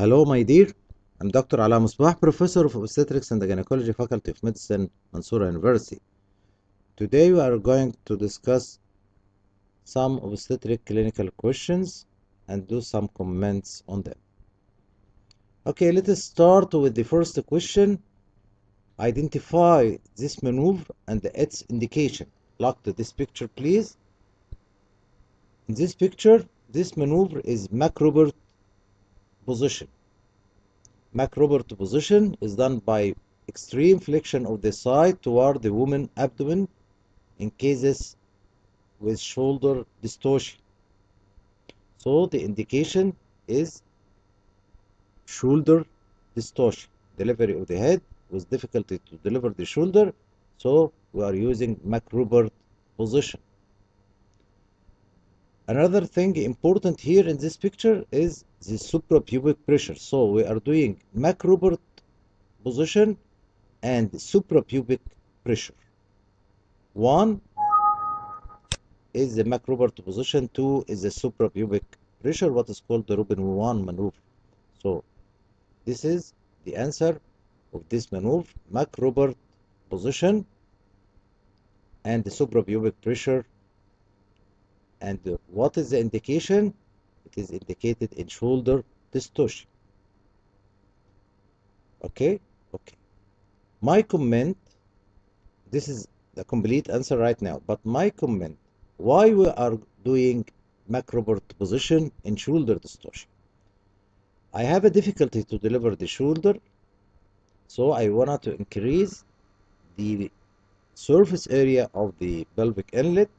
Hello, my dear. I'm Dr. Alaa Mosbah, Professor of Obstetrics and the Gynecology Faculty of Medicine, Mansoura University. Today we are going to discuss some obstetric clinical questions and do some comments on them. Okay, let us start with the first question. Identify this maneuver and its indication. Look to this picture, please. In this picture, this maneuver is McRobert position. McRobert position is done by extreme flexion of the side toward the woman abdomen in cases with shoulder dystocia. So the indication is shoulder dystocia, delivery of the head with difficulty to deliver the shoulder. So we are using McRobert position. Another thing important here in this picture is the suprapubic pressure. So we are doing McRobert position and suprapubic pressure. One is the McRobert position, two is the suprapubic pressure, what is called the Rubin 1 maneuver. So this is the answer of this maneuver, McRobert position and the suprapubic pressure and uh, what is the indication? It is indicated in shoulder dystocia. Okay, okay. My comment, this is the complete answer right now, but my comment, why we are doing McRobert position in shoulder dystocia? I have a difficulty to deliver the shoulder, so I wanted to increase the surface area of the pelvic inlet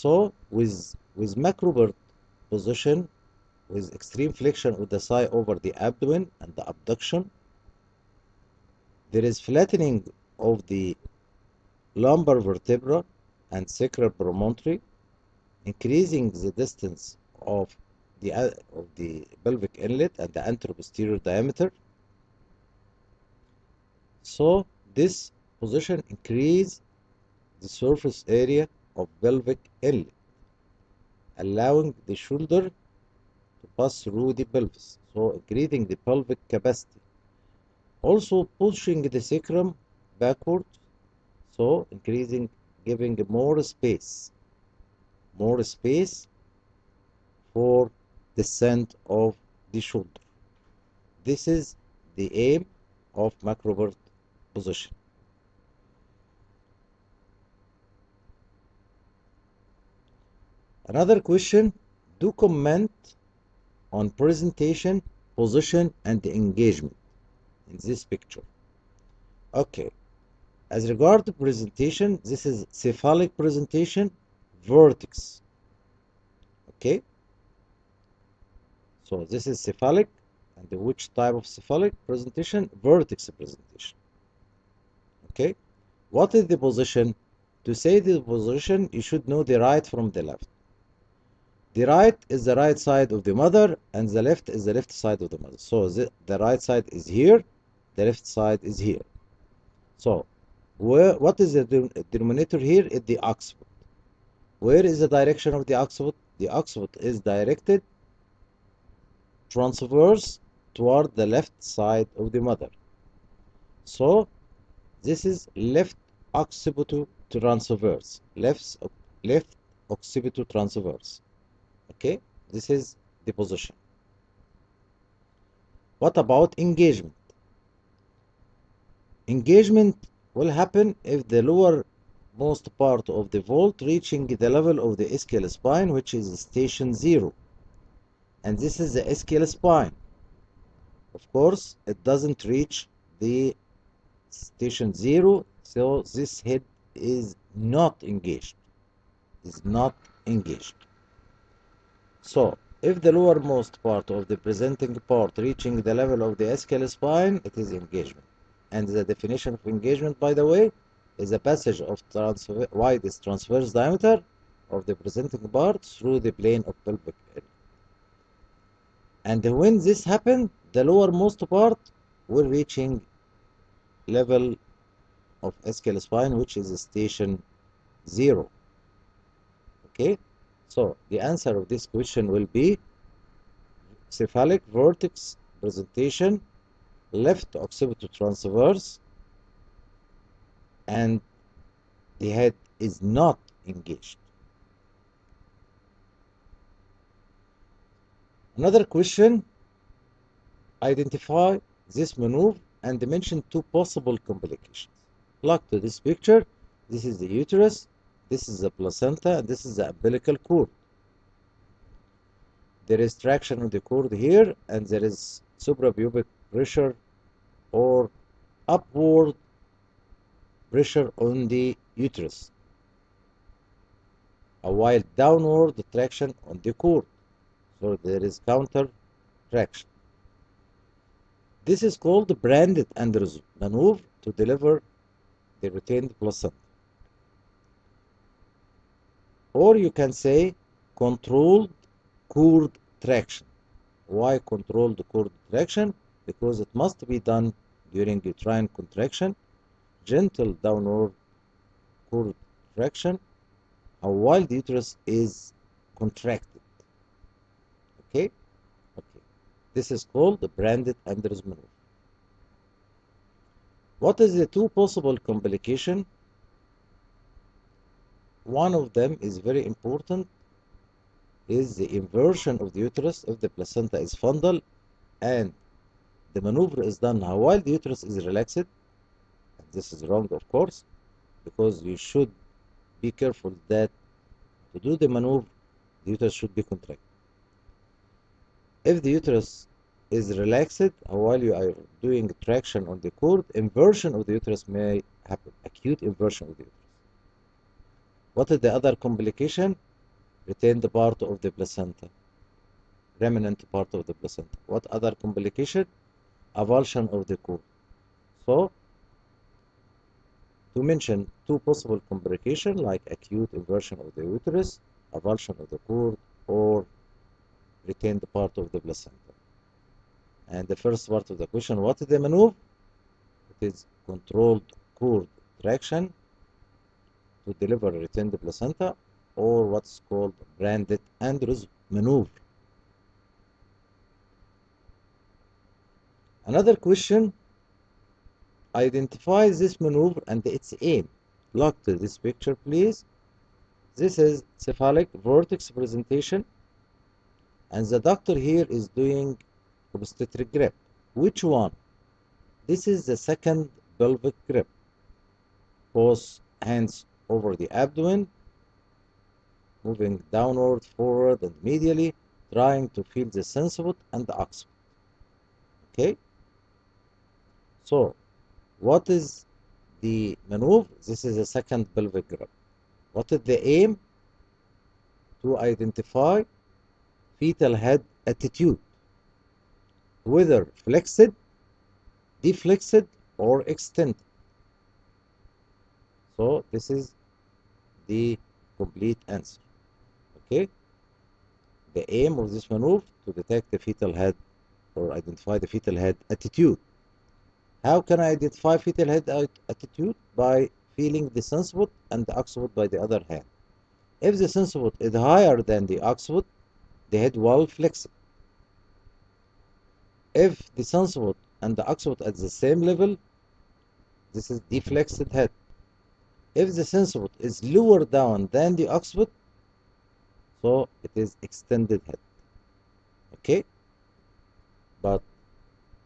so with with McRobert position, with extreme flexion of the thigh over the abdomen and the abduction, there is flattening of the lumbar vertebra and sacral promontory, increasing the distance of the uh, of the pelvic inlet and the anteroposterior diameter. So this position increase the surface area of pelvic inlet, allowing the shoulder to pass through the pelvis, so increasing the pelvic capacity. Also pushing the sacrum backward, so increasing, giving more space, more space for descent of the shoulder. This is the aim of McRobert position. Another question, do comment on presentation, position, and engagement in this picture. Okay, as regard to presentation, this is cephalic presentation, vertex. Okay, so this is cephalic, and which type of cephalic presentation? Vertex presentation. Okay, what is the position? To say the position, you should know the right from the left. The right is the right side of the mother and the left is the left side of the mother. So the, the right side is here, the left side is here. So where what is the denominator here? Is the occiput. Where is the direction of the occiput? The occiput is directed transverse toward the left side of the mother. So this is left occipital transverse, left left occipital transverse okay? This is the position. What about engagement? Engagement will happen if the lower most part of the vault reaching the level of the ischial spine which is station 0 and this is the ischial spine. Of course it doesn't reach the station 0 so this head is not engaged. Is not engaged so, if the lowermost part of the presenting part reaching the level of the ischial spine, it is engagement. And the definition of engagement, by the way, is a passage of transfer widest transverse diameter of the presenting part through the plane of pelvic area. And when this happens, the lowermost part will reaching level of ischial spine, which is station zero. Okay. So the answer of this question will be cephalic vertex presentation, left occipital transverse, and the head is not engaged. Another question, identify this maneuver and mention two possible complications. Look to this picture, this is the uterus, this is the placenta, and this is the umbilical cord. There is traction on the cord here, and there is suprapubic pressure or upward pressure on the uterus, a while downward traction on the cord. So there is counter traction. This is called the Branded Andrews maneuver to deliver the retained placenta. Or you can say controlled cord traction. Why controlled cord traction? Because it must be done during uterine contraction, gentle downward cord traction, while the uterus is contracted. Okay? Okay. This is called the branded Andrews maneuver. What is the two possible complication? One of them is very important is the inversion of the uterus if the placenta is fundal and the maneuver is done while the uterus is relaxed. This is wrong, of course, because you should be careful that to do the maneuver, the uterus should be contracted. If the uterus is relaxed while you are doing traction on the cord, inversion of the uterus may happen, acute inversion of the uterus. What is the other complication? Retain the part of the placenta, remnant part of the placenta. What other complication? Avulsion of the cord. So, to mention two possible complications like acute inversion of the uterus, avulsion of the cord, or retained the part of the placenta. And the first part of the question, what is the maneuver? It is controlled cord traction to deliver retained placenta or what's called branded Andrews maneuver. Another question, identify this maneuver and its aim. Look to this picture, please. This is cephalic vertex presentation and the doctor here is doing obstetric grip. Which one? This is the second pelvic grip. Both hands over the abdomen, moving downward, forward, and medially, trying to feel the sinciput and the occiput. Okay? So, what is the maneuver? This is the second pelvic grip. What is the aim? To identify fetal head attitude, whether flexed, deflexed, or extended. So this is the complete answer. Okay? The aim of this maneuver to detect the fetal head or identify the fetal head attitude. How can I identify fetal head attitude? By feeling the sinciput and the occiput by the other hand. If the sinciput is higher than the occiput, the head will flex. If the sinciput and the occiput at the same level, this is deflexed head. If the sinciput is lower down than the occiput, so it is extended head. Okay? But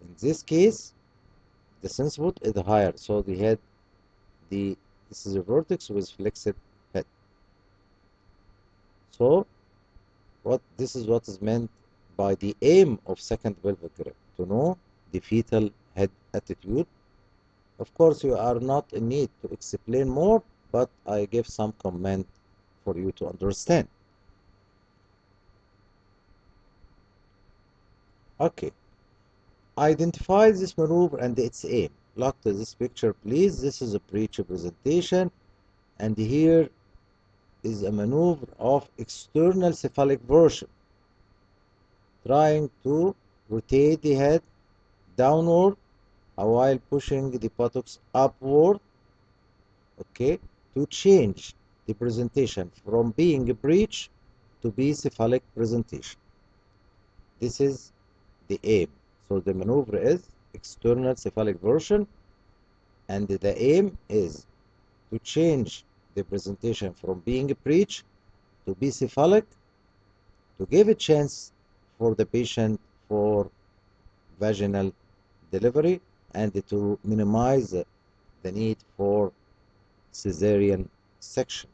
in this case, the sinciput is higher, so the head, the this is a vertex with flexed head. So what this is what is meant by the aim of second pelvic grip to know the fetal head attitude of course you are not in need to explain more but i give some comment for you to understand. Okay. Identify this maneuver and its aim. Look to this picture please. This is a breech presentation. And here is a maneuver of external cephalic version, trying to rotate the head downward while pushing the buttocks upward, okay, to change the presentation from being a breech to be cephalic presentation. This is the aim. So the maneuver is external cephalic version and the aim is to change the presentation from being a breech to be cephalic to give a chance for the patient for vaginal delivery and to minimize the need for cesarean section.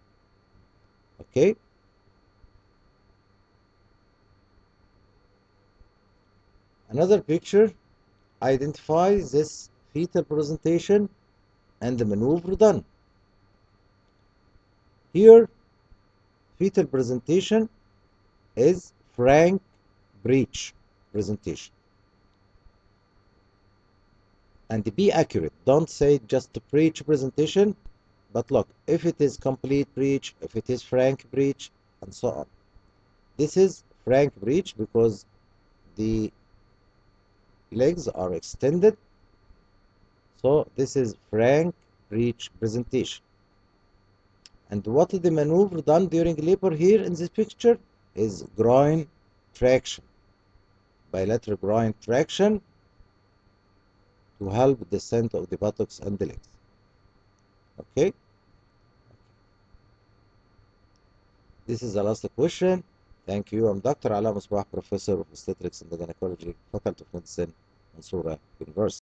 Okay? Another picture identifies this fetal presentation and the maneuver done. Here fetal presentation is frank breech presentation and be accurate. Don't say just breech presentation but look if it is complete breech, if it is frank breech, and so on. This is frank breech because the legs are extended. So this is frank breech presentation. And what the maneuver done during labor here in this picture is groin traction. Bilateral groin traction to help the descent of the buttocks and the legs. Okay? This is the last question. Thank you. I'm dr Alaa Mosbah professor of obstetrics and gynecology faculty of medicine Mansoura University